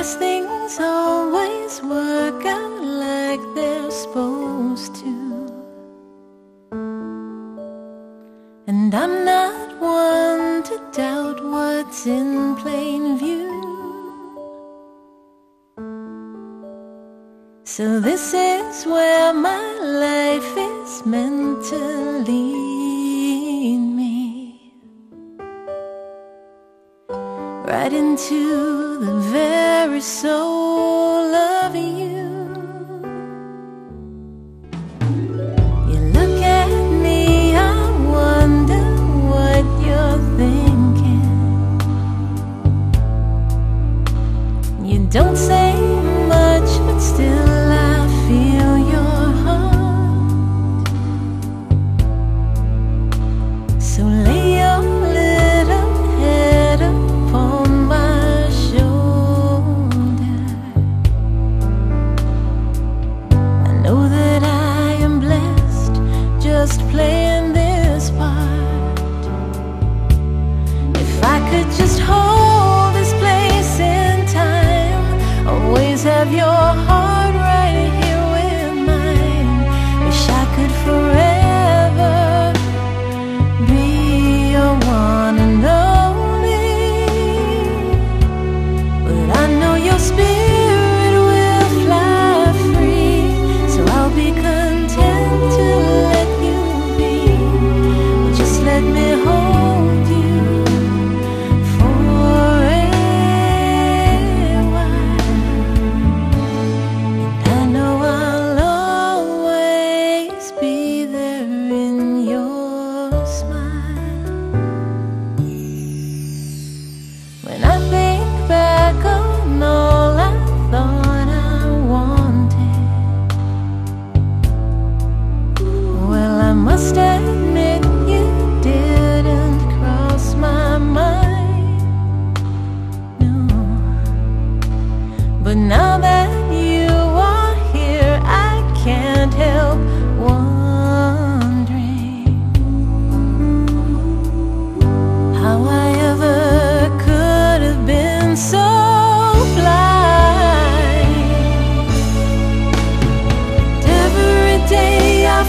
guess things always work out like they're supposed to. And I'm not one to doubt what's in plain view. So this is where my life is meant to lead me. Right into the very soul of you.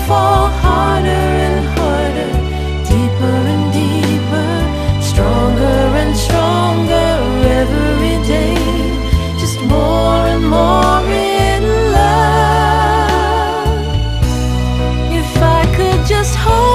fall harder and harder, deeper and deeper, stronger and stronger every day, just more and more in love. If I could just hold.